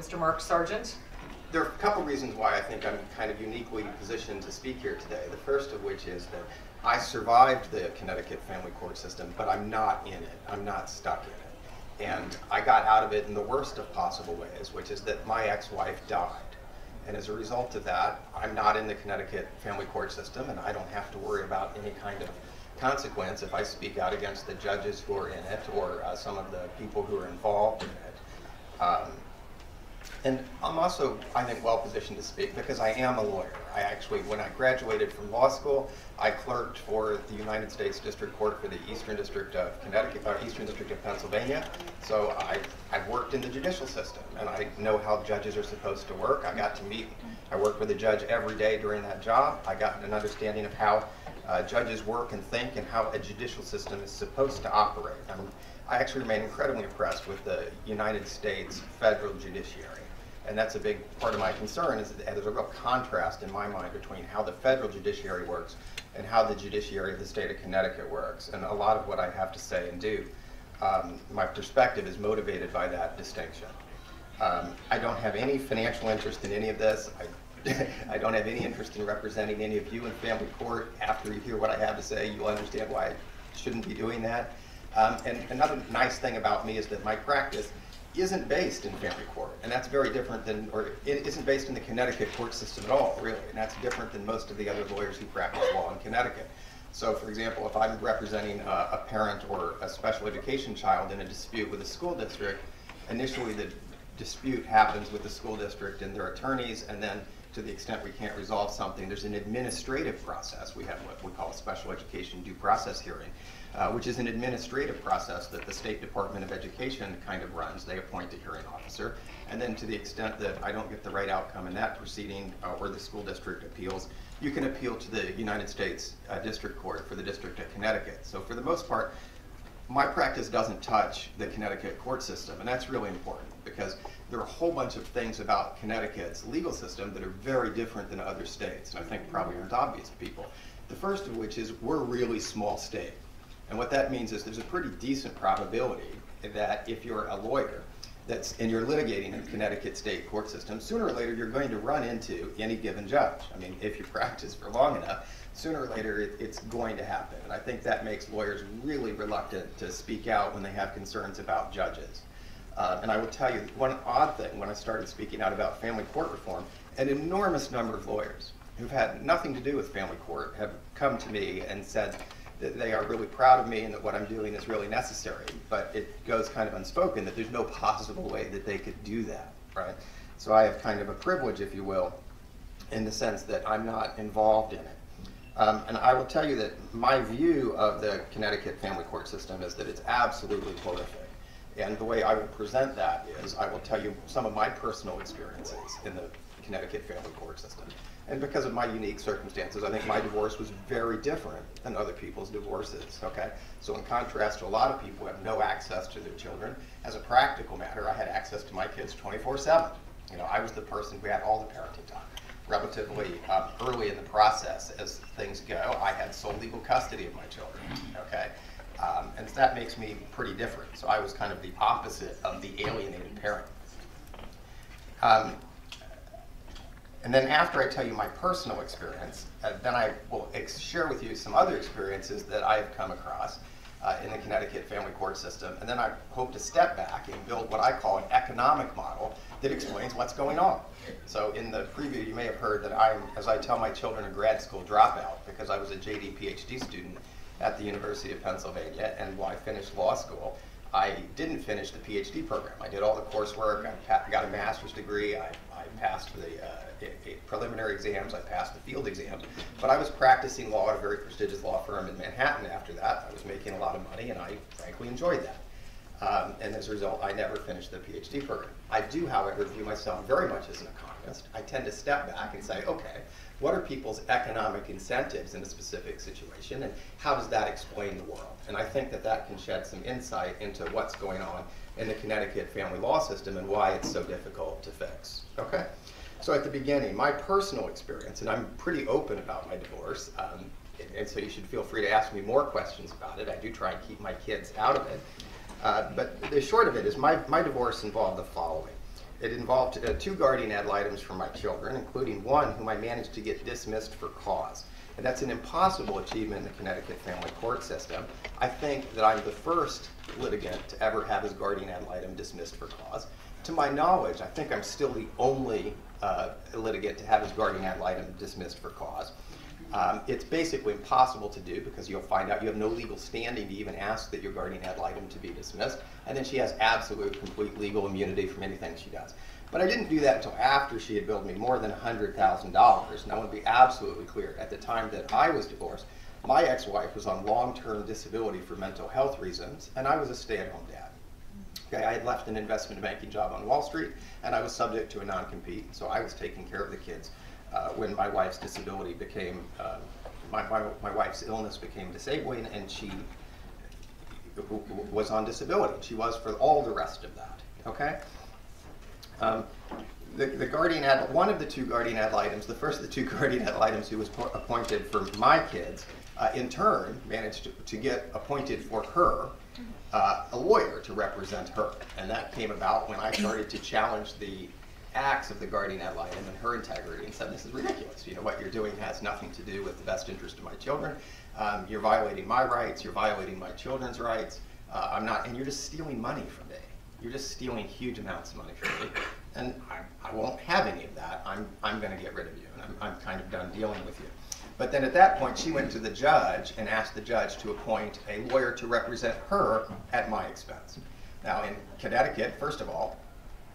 Mr. Mark Sargent. There are a couple reasons why I think I'm kind of uniquely positioned to speak here today. The first of which is that I survived the Connecticut family court system, but I'm not in it. I'm not stuck in it. And I got out of it in the worst of possible ways, which is that my ex-wife died. And as a result of that, I'm not in the Connecticut family court system, and I don't have to worry about any kind of consequence if I speak out against the judges who are in it or uh, some of the people who are involved in it. Um, and I'm also, I think, well positioned to speak because I am a lawyer. I actually, when I graduated from law school, I clerked for the United States District Court for the Eastern District of Connecticut, or Eastern District of Pennsylvania. So I, I've worked in the judicial system, and I know how judges are supposed to work. I got to meet, I worked with a judge every day during that job. I got an understanding of how uh, judges work and think and how a judicial system is supposed to operate. I'm, I actually remain incredibly impressed with the United States federal judiciary. And that's a big part of my concern is that there's a real contrast in my mind between how the federal judiciary works and how the judiciary of the state of Connecticut works. And a lot of what I have to say and do, um, my perspective is motivated by that distinction. Um, I don't have any financial interest in any of this. I, I don't have any interest in representing any of you in family court. After you hear what I have to say, you'll understand why I shouldn't be doing that. Um, and another nice thing about me is that my practice isn't based in family court, and that's very different than, or it isn't based in the Connecticut court system at all, really, and that's different than most of the other lawyers who practice law in Connecticut. So, for example, if I'm representing a, a parent or a special education child in a dispute with a school district, initially the dispute happens with the school district and their attorneys, and then to the extent we can't resolve something, there's an administrative process. We have what we call a special education due process hearing, uh, which is an administrative process that the State Department of Education kind of runs. They appoint a hearing officer. And then to the extent that I don't get the right outcome in that proceeding uh, or the school district appeals, you can appeal to the United States uh, District Court for the District of Connecticut. So for the most part, my practice doesn't touch the Connecticut court system, and that's really important because there are a whole bunch of things about Connecticut's legal system that are very different than other states, and I think probably aren't obvious to people. The first of which is we're a really small state. And what that means is there's a pretty decent probability that if you're a lawyer that's and you're litigating in the Connecticut state court system, sooner or later you're going to run into any given judge. I mean, if you practice for long enough, sooner or later it, it's going to happen. And I think that makes lawyers really reluctant to speak out when they have concerns about judges. Uh, and I will tell you one odd thing when I started speaking out about family court reform, an enormous number of lawyers who've had nothing to do with family court have come to me and said that they are really proud of me and that what I'm doing is really necessary. But it goes kind of unspoken that there's no possible way that they could do that, right? So I have kind of a privilege, if you will, in the sense that I'm not involved in it. Um, and I will tell you that my view of the Connecticut family court system is that it's absolutely horrific. And the way I will present that is I will tell you some of my personal experiences in the Connecticut family court system. And because of my unique circumstances, I think my divorce was very different than other people's divorces, okay? So in contrast to a lot of people who have no access to their children, as a practical matter, I had access to my kids 24-7. You know, I was the person who had all the parenting time. Relatively um, early in the process, as things go, I had sole legal custody of my children, okay? Um, and that makes me pretty different. So I was kind of the opposite of the alienated parent. Um, and then after I tell you my personal experience, uh, then I will share with you some other experiences that I have come across uh, in the Connecticut family court system. And then I hope to step back and build what I call an economic model that explains what's going on. So in the preview, you may have heard that I'm, as I tell my children, a grad school dropout because I was a JD PhD student at the University of Pennsylvania, and while I finished law school, I didn't finish the PhD program. I did all the coursework, I got a master's degree, I, I passed the uh, preliminary exams, I passed the field exams, but I was practicing law at a very prestigious law firm in Manhattan after that. I was making a lot of money, and I frankly enjoyed that. Um, and as a result, I never finished the PhD program. I do, however, view myself very much as an economist. I tend to step back and say, okay, what are people's economic incentives in a specific situation, and how does that explain the world? And I think that that can shed some insight into what's going on in the Connecticut family law system and why it's so difficult to fix. Okay? So at the beginning, my personal experience, and I'm pretty open about my divorce, um, and so you should feel free to ask me more questions about it. I do try and keep my kids out of it. Uh, but the short of it is my, my divorce involved the following. it involved uh, two guardian ad litems for my children, including one whom I managed to get dismissed for cause. And that's an impossible achievement in the Connecticut family court system. I think that I'm the first litigant to ever have his guardian ad litem dismissed for cause. To my knowledge, I think I'm still the only uh, litigant to have his guardian ad litem dismissed for cause. Um, it's basically impossible to do because you'll find out you have no legal standing to even ask that your guardian ad litem to be dismissed, and then she has absolute, complete legal immunity from anything she does. But I didn't do that until after she had billed me more than $100,000. And I want to be absolutely clear. At the time that I was divorced, my ex-wife was on long-term disability for mental health reasons, and I was a stay-at-home dad. Okay, I had left an investment banking job on Wall Street, and I was subject to a non-compete, so I was taking care of the kids uh, when my wife's disability became, uh, my, my, my wife's illness became disabling, and she was on disability. She was for all the rest of that, okay? Um, the, the guardian ad, one of the two guardian ad litems, the first of the two guardian ad litems who was appointed for my kids, uh, in turn managed to, to, get appointed for her uh, a lawyer to represent her. And that came about when I started to challenge the acts of the guardian ad litem and her integrity and said, this is ridiculous. You know, what you're doing has nothing to do with the best interest of my children. Um, you're violating my rights, you're violating my children's rights. Uh, I'm not, and you're just stealing money from me. You're just stealing huge amounts of money from me and I, I won't have any of that. I'm, I'm going to get rid of you, and I'm, I'm kind of done dealing with you. But then at that point, she went to the judge and asked the judge to appoint a lawyer to represent her at my expense. Now, in Connecticut, first of all,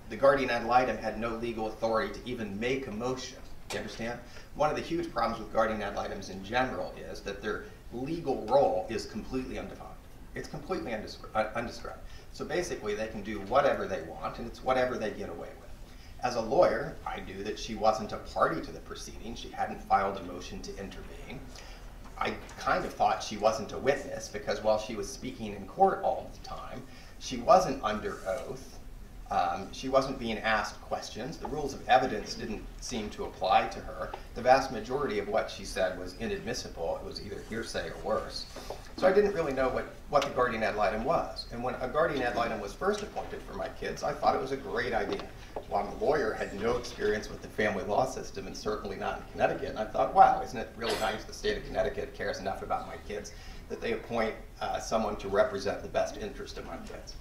the guardian ad litem had no legal authority to even make a motion. You understand? One of the huge problems with guardian ad litems in general is that their legal role is completely undefined. It's completely uh, undescribed. So basically, they can do whatever they want, and it's whatever they get away with. As a lawyer, I knew that she wasn't a party to the proceeding. She hadn't filed a motion to intervene. I kind of thought she wasn't a witness because while she was speaking in court all the time, she wasn't under oath um, she wasn't being asked questions. The rules of evidence didn't seem to apply to her. The vast majority of what she said was inadmissible. It was either hearsay or worse. So I didn't really know what, what the guardian ad litem was. And when a guardian ad litem was first appointed for my kids, I thought it was a great idea. While I'm a lawyer, had no experience with the family law system and certainly not in Connecticut. And I thought, wow, isn't it really nice the state of Connecticut cares enough about my kids that they appoint uh, someone to represent the best interest of my kids.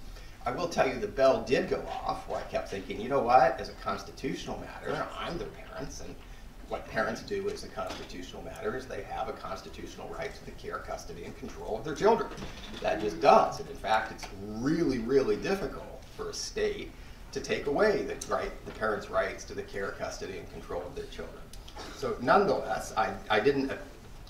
I will tell you the bell did go off where I kept thinking, you know what, as a constitutional matter, I'm the parents, and what parents do as a constitutional matter is they have a constitutional right to the care, custody, and control of their children. That just does. And in fact, it's really, really difficult for a state to take away the right, the parents' rights to the care, custody, and control of their children. So nonetheless, I, I didn't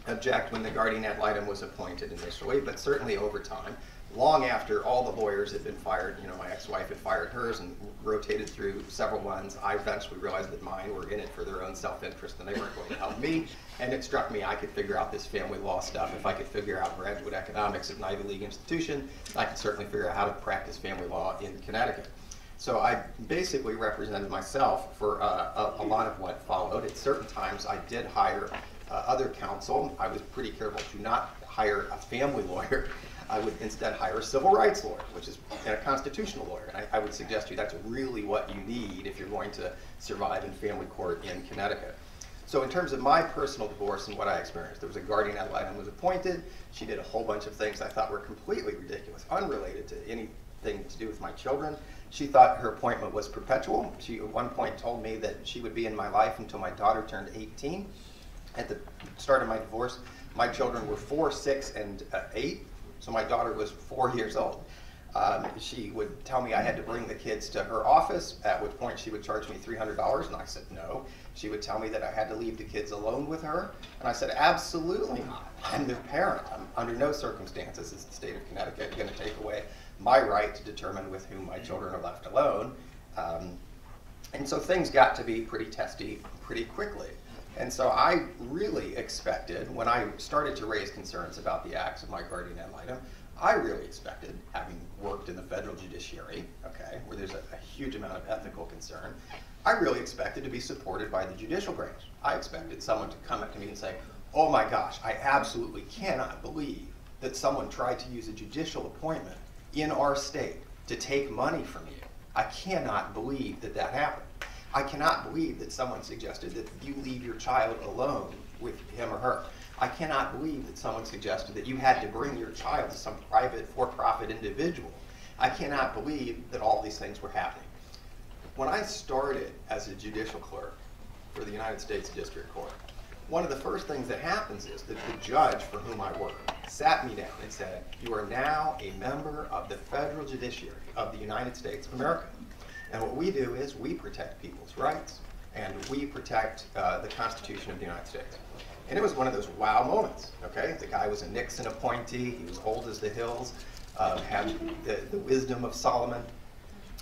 object when the guardian ad litem was appointed initially, but certainly over time, long after all the lawyers had been fired, you know, my ex-wife had fired hers and rotated through several ones, I eventually realized that mine were in it for their own self-interest and they weren't going to help me. And it struck me I could figure out this family law stuff. If I could figure out graduate economics at an Ivy League institution, I could certainly figure out how to practice family law in Connecticut. So I basically represented myself for uh, a, a, lot of what followed. At certain times, I did hire uh, other counsel. I was pretty careful to not hire a family lawyer I would instead hire a civil rights lawyer, which is a constitutional lawyer. And I, I, would suggest to you that's really what you need if you're going to survive in family court in Connecticut. So in terms of my personal divorce and what I experienced, there was a guardian ad litem was appointed. She did a whole bunch of things I thought were completely ridiculous, unrelated to anything to do with my children. She thought her appointment was perpetual. She at one point told me that she would be in my life until my daughter turned 18. At the start of my divorce, my children were four, six, and uh, eight. So my daughter was four years old. Um, she would tell me I had to bring the kids to her office, at which point she would charge me $300, and I said no. She would tell me that I had to leave the kids alone with her, and I said absolutely not. I'm their parent. I'm under no circumstances is the state of Connecticut going to take away my right to determine with whom my children are left alone. Um, and so things got to be pretty testy pretty quickly. And so I really expected, when I started to raise concerns about the acts of my guardian ad litem, I really expected, having worked in the federal judiciary, okay, where there's a, a, huge amount of ethical concern, I really expected to be supported by the judicial branch. I expected someone to come up to me and say, oh my gosh, I absolutely cannot believe that someone tried to use a judicial appointment in our state to take money from you. I cannot believe that that happened. I cannot believe that someone suggested that you leave your child alone with him or her. I cannot believe that someone suggested that you had to bring your child to some private, for profit individual. I cannot believe that all these things were happening. When I started as a judicial clerk for the United States District Court, one of the first things that happens is that the judge for whom I work sat me down and said, You are now a member of the federal judiciary of the United States of America. And what we do is we protect people's rights and we protect uh, the Constitution of the United States. And it was one of those wow moments, okay? The guy was a Nixon appointee, he was old as the hills, uh, had the, the wisdom of Solomon.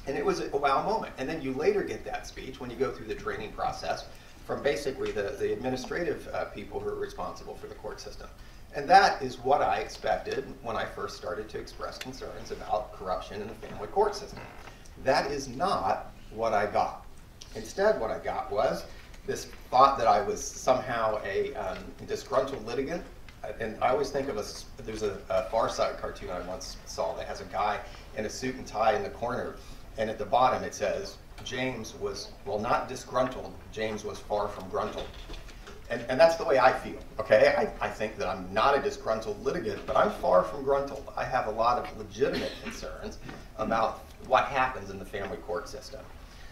And it was a wow moment. And then you later get that speech when you go through the training process from basically the, the administrative uh, people who are responsible for the court system. And that is what I expected when I first started to express concerns about corruption in the family court system. That is not what I got. Instead, what I got was this thought that I was somehow a um, disgruntled litigant. And I always think of a, there's a, a Far Side cartoon I once saw that has a guy in a suit and tie in the corner, and at the bottom it says, James was, well, not disgruntled, James was far from gruntled. And, and that's the way I feel, okay? I, I think that I'm not a disgruntled litigant, but I'm far from gruntled. I have a lot of legitimate concerns about what happens in the family court system.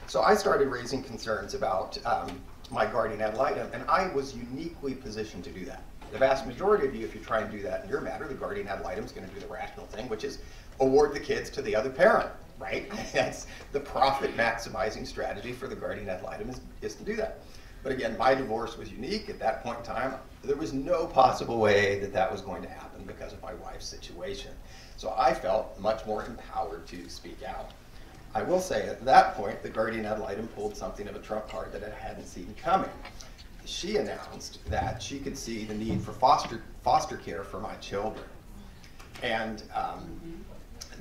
So I started raising concerns about um, my guardian ad litem, and I was uniquely positioned to do that. The vast majority of you, if you try and do that in your matter, the guardian ad litem is going to do the rational thing, which is award the kids to the other parent right? That's the profit maximizing strategy for the guardian ad litem is, is to do that. But again, my divorce was unique at that point in time. There was no possible way that that was going to happen because of my wife's situation. So I felt much more empowered to speak out. I will say at that point, the guardian ad litem pulled something of a trump card that I hadn't seen coming. She announced that she could see the need for foster, foster care for my children. And um,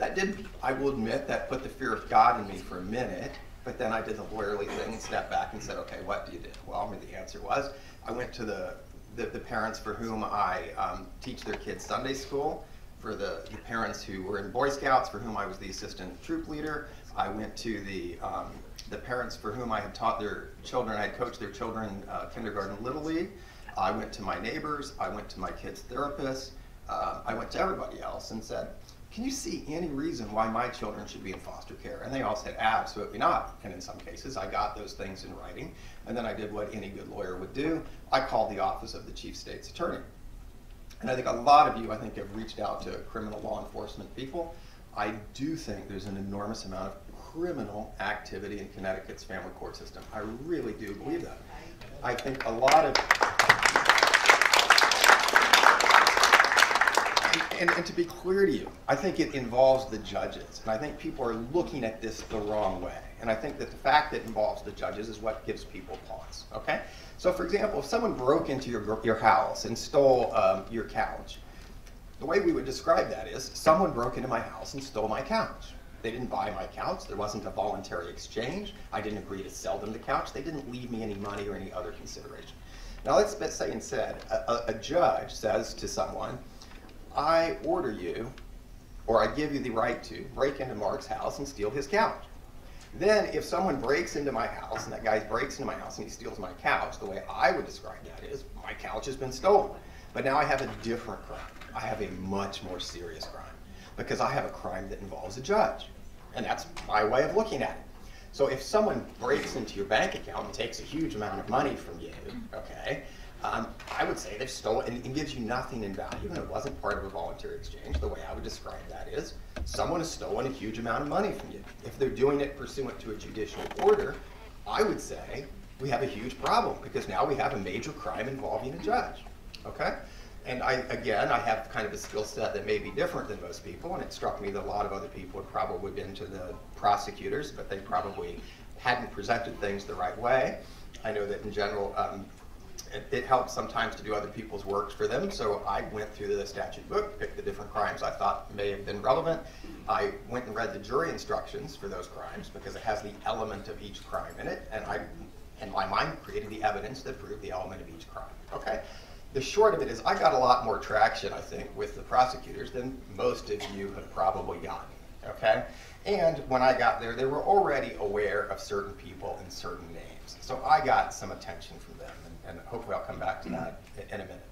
that did, I will admit, that put the fear of God in me for a minute, but then I did the lawyerly thing and stepped back and said, okay, what do you do? Well, I mean, the answer was, I went to the, the, the parents for whom I um, teach their kids Sunday school, for the, the, parents who were in Boy Scouts, for whom I was the assistant troop leader. I went to the, um, the parents for whom I had taught their children, I had coached their children uh, kindergarten Little League. I went to my neighbors, I went to my kids' therapists, uh, I went to everybody else and said, can you see any reason why my children should be in foster care? And they all said, absolutely not. And in some cases, I got those things in writing. And then I did what any good lawyer would do. I called the office of the chief state's attorney. And I think a lot of you, I think, have reached out to criminal law enforcement people. I do think there's an enormous amount of criminal activity in Connecticut's family court system. I really do believe that. I think a lot of and, and, to be clear to you, I think it involves the judges. And I think people are looking at this the wrong way. And I think that the fact that it involves the judges is what gives people pause. Okay? So, for example, if someone broke into your, your house and stole um, your couch, the way we would describe that is someone broke into my house and stole my couch. They didn't buy my couch. There wasn't a voluntary exchange. I didn't agree to sell them the couch. They didn't leave me any money or any other consideration. Now, let's say instead a, a judge says to someone, I order you, or I give you the right to, break into Mark's house and steal his couch. Then, if someone breaks into my house, and that guy breaks into my house and he steals my couch, the way I would describe that is my couch has been stolen. But now I have a different crime. I have a much more serious crime because I have a crime that involves a judge. And that's my way of looking at it. So if someone breaks into your bank account and takes a huge amount of money from you, okay, um, I would say they've stolen and, gives you nothing in value, and it wasn't part of a voluntary exchange. The way I would describe that is someone has stolen a huge amount of money from you. If they're doing it pursuant to a judicial order, I would say we have a huge problem because now we have a major crime involving a judge. Okay? And I, again, I have kind of a skill set that may be different than most people, and it struck me that a lot of other people had probably been to the prosecutors, but they probably hadn't presented things the right way. I know that in general, um, it, it, helps sometimes to do other people's work for them. So I went through the statute book, picked the different crimes I thought may have been relevant. I went and read the jury instructions for those crimes because it has the element of each crime in it, and I, in my mind, created the evidence that proved the element of each crime. Okay. The short of it is, I got a lot more traction, I think, with the prosecutors than most of you have probably gotten. okay? And when I got there, they were already aware of certain people and certain names. So I got some attention from them, and, hopefully I'll come back to that in, in a minute.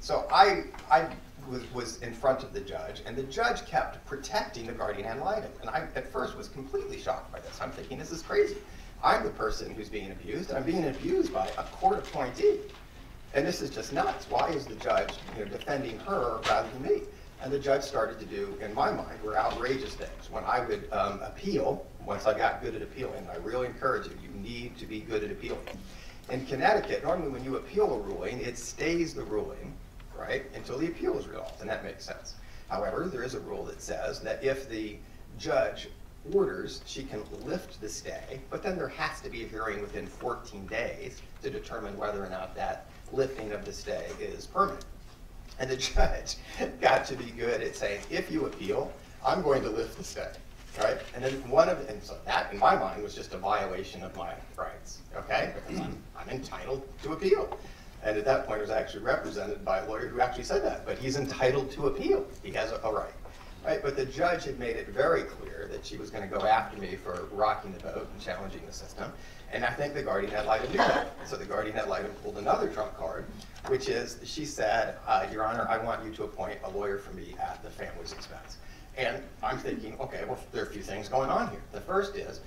So I, I was, was in front of the judge, and the judge kept protecting the guardian ad litem. And I, at first, was completely shocked by this. I'm thinking, this is crazy. I'm the person who's being abused, and I'm being abused by a court appointee. And this is just nuts. Why is the judge you know, defending her rather than me? And the judge started to do, in my mind, were outrageous things. When I would um, appeal, once I got good at appealing, I really encourage you, you need to be good at appealing. In Connecticut, normally when you appeal a ruling, it stays the ruling, right, until the appeal is resolved, and that makes sense. However, there is a rule that says that if the judge orders, she can lift the stay, but then there has to be a hearing within 14 days to determine whether or not that lifting of the stay is permanent. And the judge got to be good at saying, if you appeal, I'm going to lift the stay, right? And then one of, and so that in my mind was just a violation of my rights, okay? Because I'm, I'm entitled to appeal. And at that point, it was actually represented by a lawyer who actually said that, but he's entitled to appeal. He has a, a right. Right, but the judge had made it very clear that she was going to go after me for rocking the boat and challenging the system. And I think the guardian ad litem knew that. So the guardian ad litem pulled another trump card, which is she said, uh, Your Honor, I want you to appoint a lawyer for me at the family's expense. And I'm thinking, okay, well, there are a few things going on here. The first is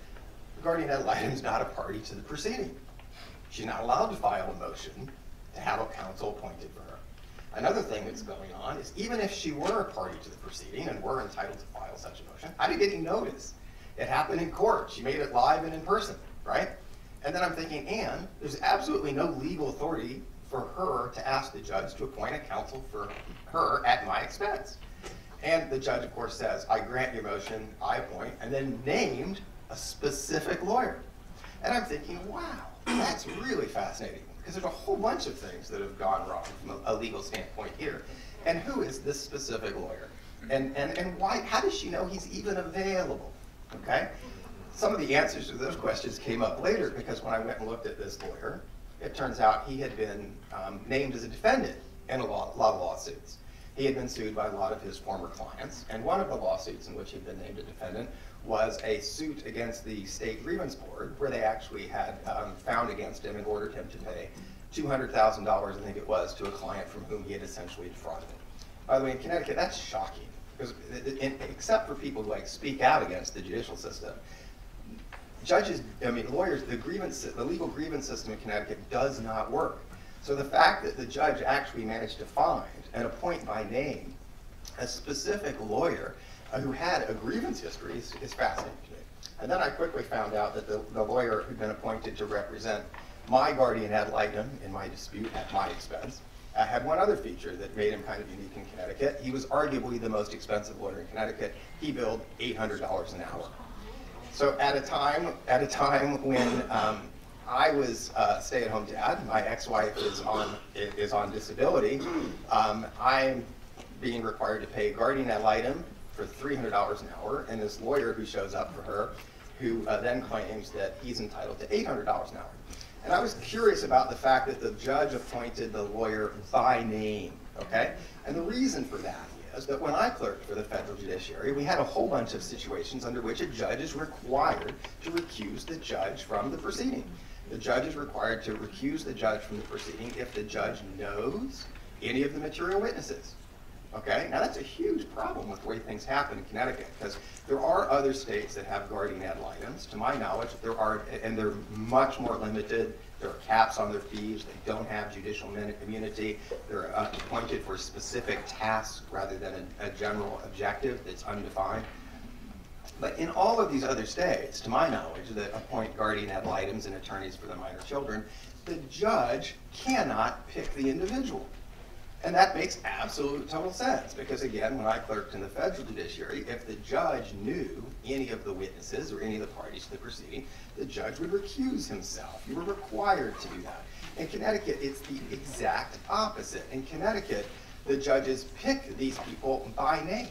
the guardian ad litem is not a party to the proceeding. She's not allowed to file a motion to have a counsel appointed for her. Another thing that's going on is even if she were a party to the proceeding and were entitled to file such a motion, I didn't get any notice. It happened in court. She made it live and in person, right? And then I'm thinking, and there's absolutely no legal authority for her to ask the judge to appoint a counsel for her at my expense. And the judge, of course, says, I grant your motion, I appoint, and then named a specific lawyer. And I'm thinking, wow, that's really fascinating because there's a whole bunch of things that have gone wrong from a, legal standpoint here. And who is this specific lawyer? And, and, and why, how does she know he's even available? Okay? Some of the answers to those questions came up later because when I went and looked at this lawyer, it turns out he had been um, named as a defendant in a lot, lot of lawsuits. He had been sued by a lot of his former clients, and one of the lawsuits in which he'd been named a defendant was a suit against the state grievance board where they actually had um, found against him and ordered him to pay $200,000, I think it was, to a client from whom he had essentially defrauded. By the way, in Connecticut, that's shocking. Because except for people who like speak out against the judicial system, judges, I mean lawyers, the grievance, the legal grievance system in Connecticut does not work. So the fact that the judge actually managed to find and appoint by name a specific lawyer uh, who had a grievance history is, is, fascinating to me. And then I quickly found out that the, the lawyer who'd been appointed to represent my guardian ad litem in my dispute at my expense uh, had one other feature that made him kind of unique in Connecticut. He was arguably the most expensive lawyer in Connecticut. He billed $800 an hour. So at a time, at a time when um, I was a stay-at-home dad. My ex-wife is on is on disability. Um, I'm being required to pay guardian ad litem for $300 an hour, and this lawyer who shows up for her, who uh, then claims that he's entitled to $800 an hour. And I was curious about the fact that the judge appointed the lawyer by name. Okay, and the reason for that is that when I clerked for the federal judiciary, we had a whole bunch of situations under which a judge is required to recuse the judge from the proceeding. The judge is required to recuse the judge from the proceeding if the judge knows any of the material witnesses. Okay, now that's a huge problem with the way things happen in Connecticut because there are other states that have guardian ad litems. To my knowledge, there are, and they're much more limited. There are caps on their fees. They don't have judicial immunity. They're uh, appointed for specific tasks rather than a, a general objective that's undefined. But in all of these other states, to my knowledge, that appoint guardian ad litems and attorneys for the minor children, the judge cannot pick the individual. And that makes absolute total sense because, again, when I clerked in the federal judiciary, if the judge knew any of the witnesses or any of the parties to the proceeding, the judge would recuse himself. You were required to do that. In Connecticut, it's the exact opposite. In Connecticut, the judges pick these people by name.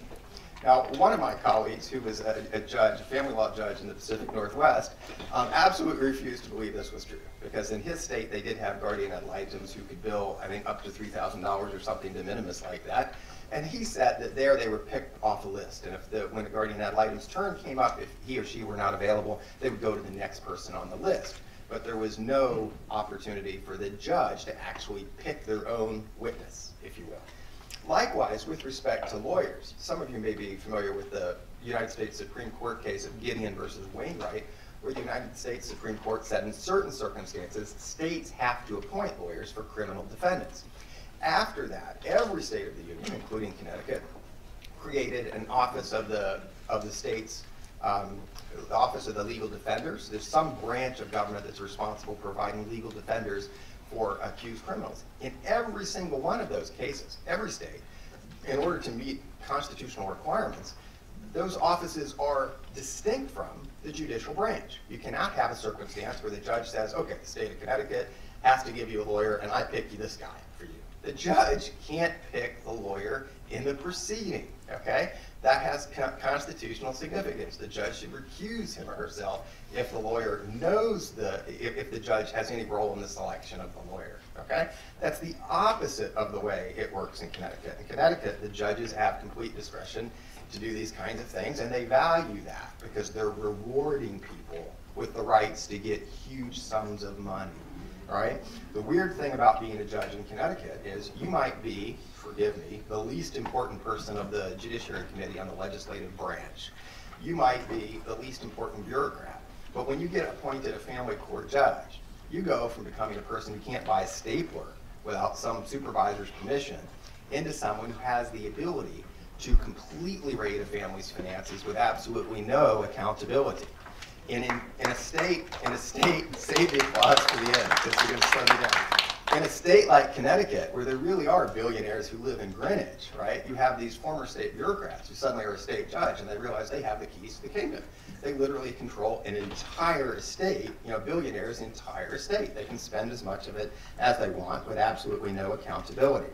Now, one of my colleagues, who was a, a judge, a family law judge in the Pacific Northwest, um, absolutely refused to believe this was true because in his state they did have guardian ad litems who could bill, I think, up to $3,000 or something de minimis like that. And he said that there they were picked off a list, and if the, when the guardian ad litem's turn came up, if he or she were not available, they would go to the next person on the list. But there was no opportunity for the judge to actually pick their own witness, if you will. Likewise, with respect to lawyers, some of you may be familiar with the United States Supreme Court case of Gideon versus Wainwright, where the United States Supreme Court said in certain circumstances, states have to appoint lawyers for criminal defendants. After that, every state of the union, including Connecticut, created an office of the of the state's um, office of the legal defenders. There's some branch of government that's responsible for providing legal defenders for accused criminals. In every single one of those cases, every state, in order to meet constitutional requirements, those offices are distinct from the judicial branch. You cannot have a circumstance where the judge says, okay, the state of Connecticut has to give you a lawyer and I pick you this guy for you. The judge can't pick the lawyer in the proceeding, okay? That has constitutional significance. The judge should recuse him or herself if the lawyer knows the, if, if the judge has any role in the selection of the lawyer, okay? That's the opposite of the way it works in Connecticut. In Connecticut, the judges have complete discretion to do these kinds of things, and they value that because they're rewarding people with the rights to get huge sums of money. Right? The weird thing about being a judge in Connecticut is you might be, forgive me, the least important person of the Judiciary Committee on the legislative branch. You might be the least important bureaucrat. But when you get appointed a family court judge, you go from becoming a person who can't buy a stapler without some supervisor's permission into someone who has the ability to completely raid a family's finances with absolutely no accountability. And in, in a state, in a state, save the applause for the end, because you're going to slow me down. In a state like Connecticut, where there really are billionaires who live in Greenwich, right? You have these former state bureaucrats who suddenly are a state judge, and they realize they have the keys to the kingdom. They literally control an entire state, you know, billionaires' entire state. They can spend as much of it as they want with absolutely no accountability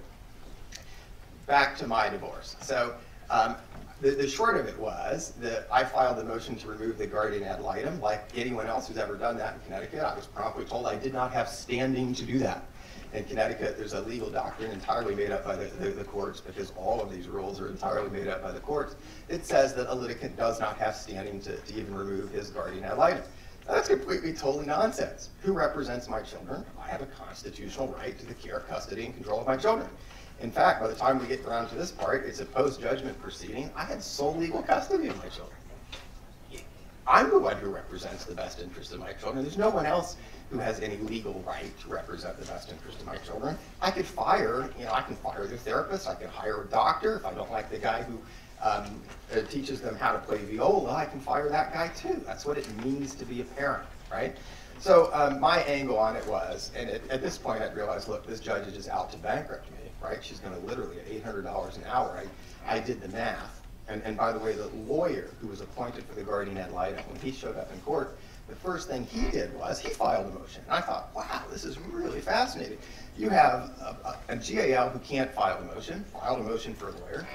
back to my divorce. So um, the, the, short of it was that I filed a motion to remove the guardian ad litem. Like anyone else who's ever done that in Connecticut, I was promptly told I did not have standing to do that. In Connecticut, there's a legal doctrine entirely made up by the, the, the courts, because all of these rules are entirely made up by the courts. It says that a litigant does not have standing to, to even remove his guardian ad litem. That's completely, totally nonsense. Who represents my children? I have a constitutional right to the care, custody, and control of my children. In fact, by the time we get around to this part, it's a post-judgment proceeding. I had sole legal custody of my children. I'm the one who represents the best interest of my children. There's no one else who has any legal right to represent the best interest of my children. I could fire, you know, I can fire their therapist. I can hire a doctor if I don't like the guy who um, uh, teaches them how to play viola. I can fire that guy too. That's what it means to be a parent, right? So um, my angle on it was, and it, at this point I realized, look, this judge is just out to bankrupt me right? She's going to literally at $800 an hour. I, I did the math. And, and by the way, the lawyer who was appointed for the guardian ad litem, when he showed up in court, the first thing he did was he filed a motion. And I thought, wow, this is really fascinating. You have a, a, a GAL who can't file a motion, filed a motion for a lawyer.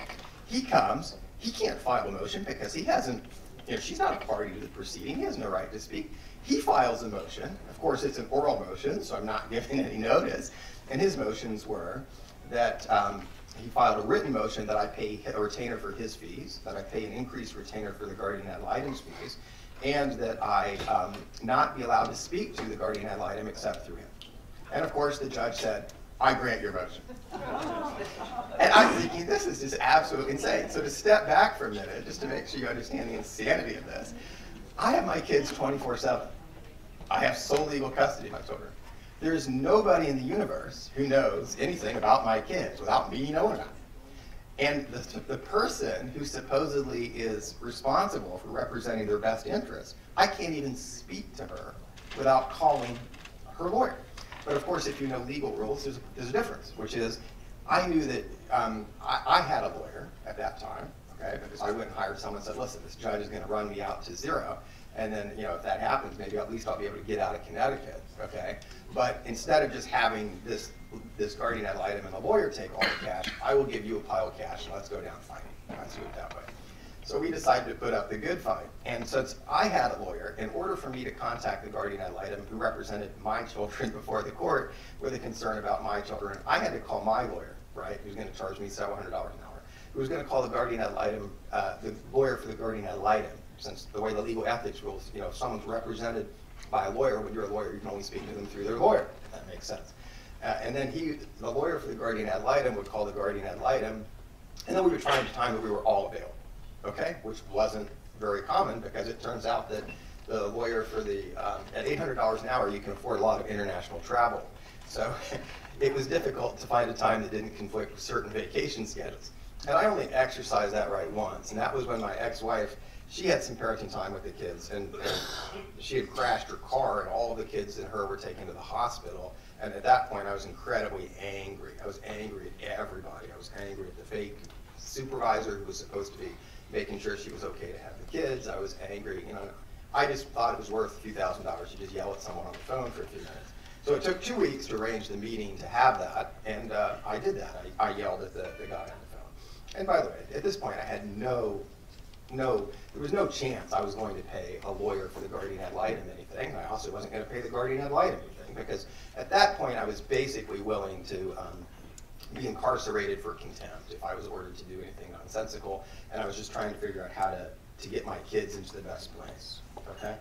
He comes, he can't file a motion because he hasn't, you know, she's not a party to the proceeding. He has no right to speak. He files a motion. Of course, it's an oral motion, so I'm not giving any notice. And his motions were that um, he filed a written motion that I pay a retainer for his fees, that I pay an increased retainer for the guardian ad litem's fees, and that I um, not be allowed to speak to the guardian ad litem except through him. And of course, the judge said, I grant your motion. and I'm thinking, this is just absolutely insane. So to step back for a minute, just to make sure you understand the insanity of this, I have my kids 24 7. I have sole legal custody of my children. There is nobody in the universe who knows anything about my kids without me knowing about it. And the, the person who supposedly is responsible for representing their best interests, I can't even speak to her without calling her lawyer. But of course, if you know legal rules, there's, there's a difference, which is I knew that um, I, I, had a lawyer at that time, okay, because I went and hired someone and said, listen, this judge is going to run me out to zero. And then, you know, if that happens, maybe at least I'll be able to get out of Connecticut, okay? But instead of just having this this guardian ad litem and the lawyer take all the cash, I will give you a pile of cash and let's go down fighting. Let's do it that way. So we decided to put up the good fight. And since I had a lawyer, in order for me to contact the guardian ad litem who represented my children before the court with a concern about my children, I had to call my lawyer, right, who's going to charge me several hundred dollars an hour. who was going to call the guardian ad litem, uh, the lawyer for the guardian ad litem, since the way the legal ethics rules, you know, if someone's represented by a lawyer, when you're a lawyer, you can only speak to them through their lawyer, that makes sense. Uh, and then he, the lawyer for the guardian ad litem would call the guardian ad litem, and then we would try to time that we were all available, okay? Which wasn't very common because it turns out that the lawyer for the, um, at $800 an hour, you can afford a lot of international travel. So it was difficult to find a time that didn't conflict with certain vacation schedules. And I only exercised that right once, and that was when my ex-wife, she had some parenting time with the kids, and, and she had crashed her car, and all the kids and her were taken to the hospital. And at that point, I was incredibly angry. I was angry at everybody. I was angry at the fake supervisor who was supposed to be making sure she was okay to have the kids. I was angry, you know. I just thought it was worth a few thousand dollars to just yell at someone on the phone for a few minutes. So it took two weeks to arrange the meeting to have that, and uh, I did that. I, I yelled at the, the guy on the phone. And by the way, at this point, I had no, no, there was no chance I was going to pay a lawyer for the guardian ad litem anything. I also wasn't going to pay the guardian ad litem anything because at that point, I was basically willing to um, be incarcerated for contempt if I was ordered to do anything nonsensical, and I was just trying to figure out how to, to get my kids into the best place, okay?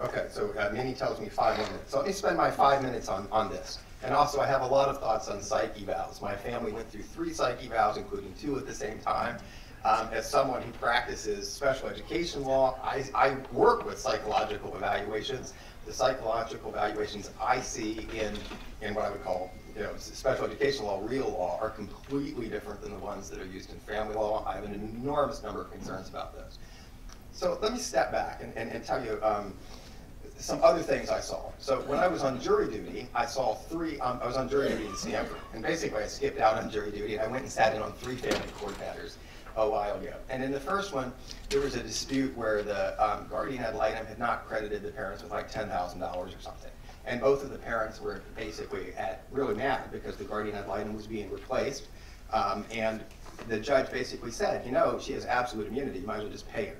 Okay, so uh, Minnie tells me five minutes. So let me spend my five minutes on, on this. And also, I have a lot of thoughts on psyche evals. My family went through three psyche evals, including two at the same time. Um, as someone who practices special education law, I, I work with psychological evaluations. The psychological evaluations I see in, in what I would call you know, special education law, real law, are completely different than the ones that are used in family law. I have an enormous number of concerns about those. So let me step back and, and, and tell you um, some other things I saw. So when I was on jury duty, I saw three, um, I was on jury duty in Stamford. And basically I skipped out on jury duty and I went and sat in on three family court matters a while ago. And in the first one, there was a dispute where the um, guardian ad litem had not credited the parents with like $10,000 or something. And both of the parents were basically at really mad because the guardian ad litem was being replaced. Um, and the judge basically said, you know, she has absolute immunity, you might as well just pay her.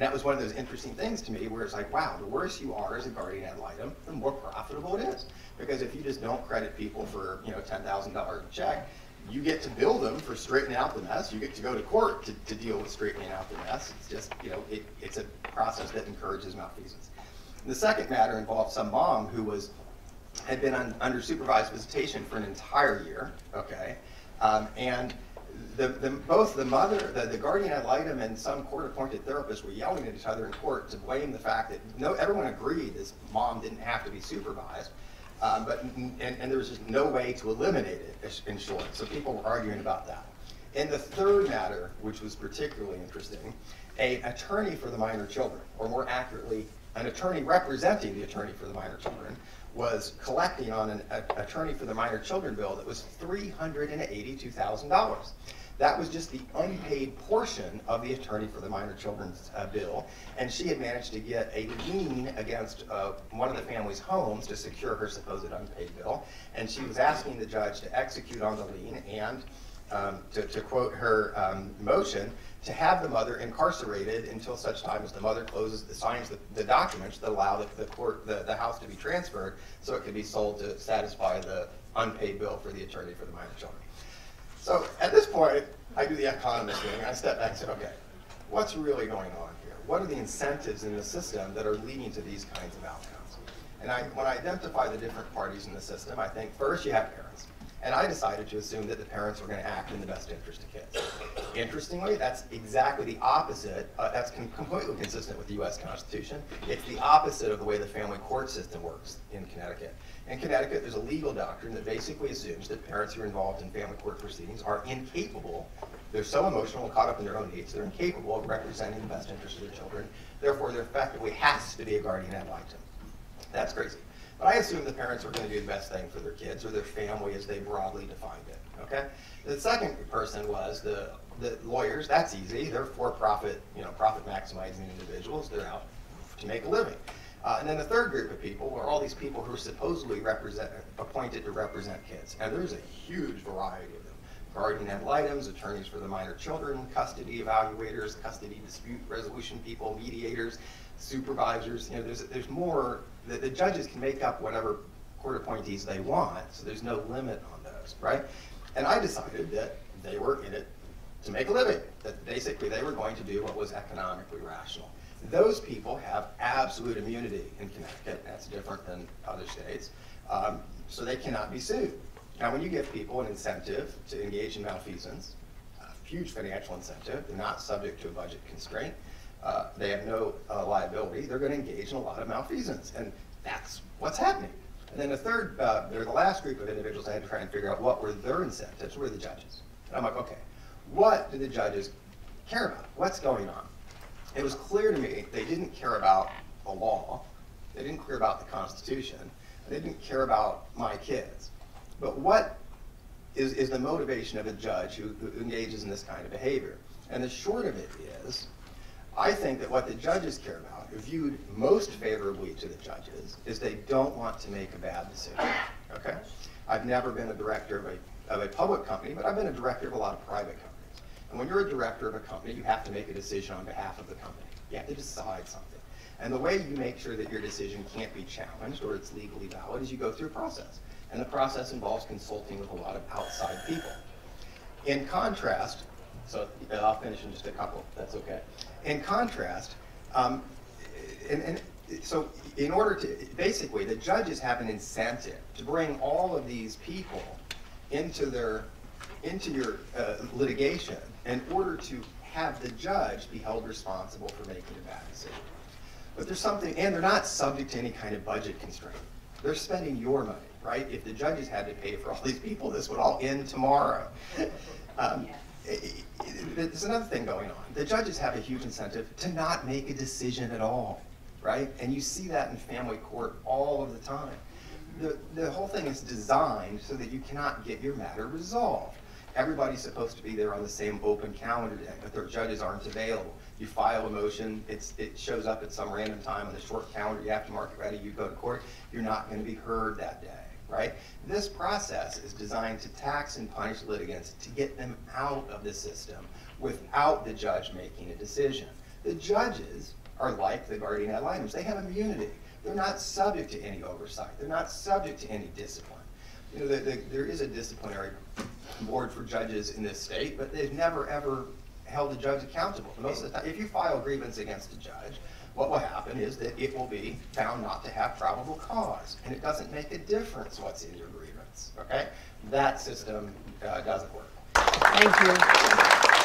And that was one of those interesting things to me where it's like, wow, the worse you are as a guardian ad litem, the more profitable it is. Because if you just don't credit people for, you know, $10,000 check, you get to bill them for straightening out the mess. You get to go to court to, to deal with straightening out the mess. It's just, you know, it, it's a process that encourages malfeasance. The second matter involved some mom who was had been on, under supervised visitation for an entire year, okay, um, and the, the, both the mother, the, the guardian ad litem, and some court-appointed therapists were yelling at each other in court to blame the fact that no, everyone agreed this mom didn't have to be supervised, um, but and, and there was just no way to eliminate it, in short. So people were arguing about that. In the third matter, which was particularly interesting, an attorney for the minor children, or more accurately, an attorney representing the attorney for the minor children, was collecting on an a, attorney for the minor children bill that was $382,000. That was just the unpaid portion of the attorney for the minor children's uh, bill, and she had managed to get a lien against uh, one of the family's homes to secure her supposed unpaid bill, and she was asking the judge to execute on the lien and, um, to, to, quote her um, motion, to have the mother incarcerated until such time as the mother closes, the, signs the, the documents that allow the, the court, the, the house to be transferred so it can be sold to satisfy the unpaid bill for the attorney for the minor children. So at this point, I do the economist thing. I step back and say, okay, what's really going on here? What are the incentives in the system that are leading to these kinds of outcomes? And I, when I identify the different parties in the system, I think first you have parents. And I decided to assume that the parents were going to act in the best interest of kids. Interestingly, that's exactly the opposite. Uh, that's completely consistent with the U.S. Constitution. It's the opposite of the way the family court system works in Connecticut. In Connecticut, there's a legal doctrine that basically assumes that parents who are involved in family court proceedings are incapable. They're so emotional and caught up in their own needs, they're incapable of representing the best interest of their children. Therefore, there effectively has to be a guardian ad litem. That's crazy. But I assume the parents are going to do the best thing for their kids or their family as they broadly defined it. Okay. The second person was the the lawyers. That's easy. They're for-profit, you know, profit maximizing individuals. They're out to make a living. Uh, and then the third group of people are all these people who are supposedly appointed to represent kids. And there's a huge variety of them. Guardian ad litems, attorneys for the minor children, custody evaluators, custody dispute resolution people, mediators, supervisors. You know, there's, there's more the, the judges can make up whatever court appointees they want, so there's no limit on those, right? And I decided that they were in it to make a living. That basically they were going to do what was economically rational. Those people have absolute immunity in Connecticut. That's different than other states. Um, so they cannot be sued. Now, when you give people an incentive to engage in malfeasance, a huge financial incentive, they're not subject to a budget constraint, uh, they have no uh, liability, they're going to engage in a lot of malfeasance. And that's what's happening. And then the third, uh, or the last group of individuals I had to try and figure out what were their incentives, were the judges. And I'm like, okay, what do the judges care about? What's going on? It was clear to me they didn't care about the law, they didn't care about the Constitution, they didn't care about my kids. But what is, is the motivation of a judge who, who engages in this kind of behavior? And the short of it is, I think that what the judges care about, viewed most favorably to the judges, is they don't want to make a bad decision. Okay? I've never been a director of a, of a public company, but I've been a director of a lot of private companies. And when you're a director of a company, you have to make a decision on behalf of the company. You have to decide something. And the way you make sure that your decision can't be challenged or it's legally valid is you go through a process. And the process involves consulting with a lot of outside people. In contrast, so I'll finish in just a couple, that's okay. In contrast, um, and, and so in order to, basically, the judges have an incentive to bring all of these people into their, into your uh, litigation in order to have the judge be held responsible for making a bad decision. But there's something, and they're not subject to any kind of budget constraint. They're spending your money, right? If the judges had to pay for all these people, this would all end tomorrow. Um, there's another thing going on. The judges have a huge incentive to not make a decision at all, right? And you see that in family court all of the time. The, the whole thing is designed so that you cannot get your matter resolved. Everybody's supposed to be there on the same open calendar day, but their judges aren't available. You file a motion, it's, it shows up at some random time on the short calendar, you have to mark it ready, you go to court, you're not going to be heard that day, right? This process is designed to tax and punish litigants to get them out of the system without the judge making a decision. The judges are like the guardian ad litem. They have immunity. They're not subject to any oversight. They're not subject to any discipline. You know, the, the, there is a disciplinary board for judges in this state, but they've never ever held a judge accountable. Most of the time, if you file a grievance against a judge, what will happen is that it will be found not to have probable cause, and it doesn't make a difference what's in your grievance. Okay, that system uh, doesn't work. Thank you.